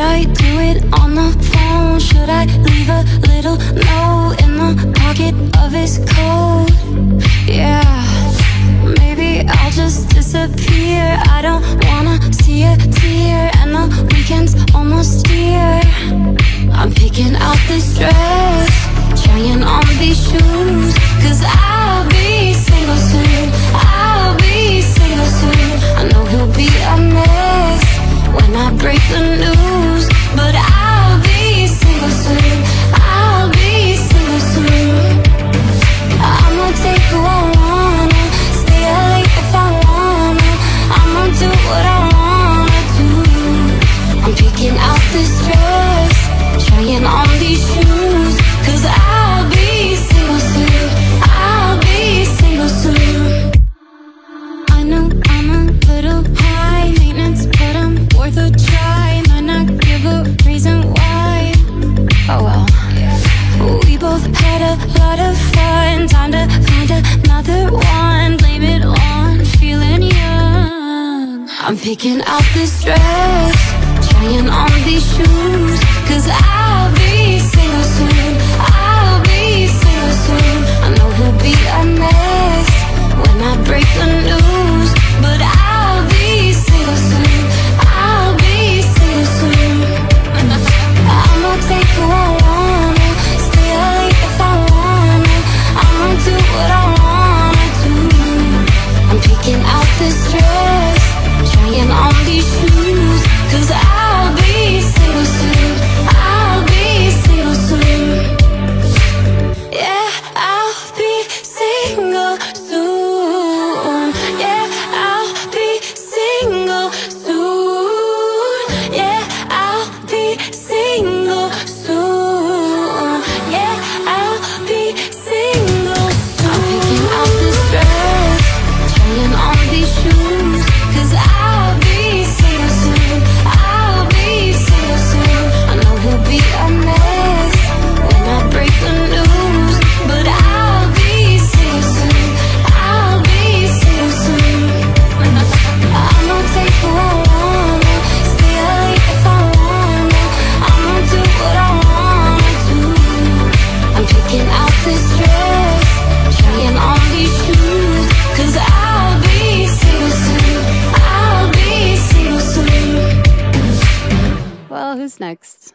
Should I do it on the phone? Should I leave a little note in the pocket of his coat? Yeah, maybe I'll just disappear. I don't wanna see a tear, and the weekend's almost here. another one. Blame it on feeling young. I'm picking out this dress Trying on these shoes. next?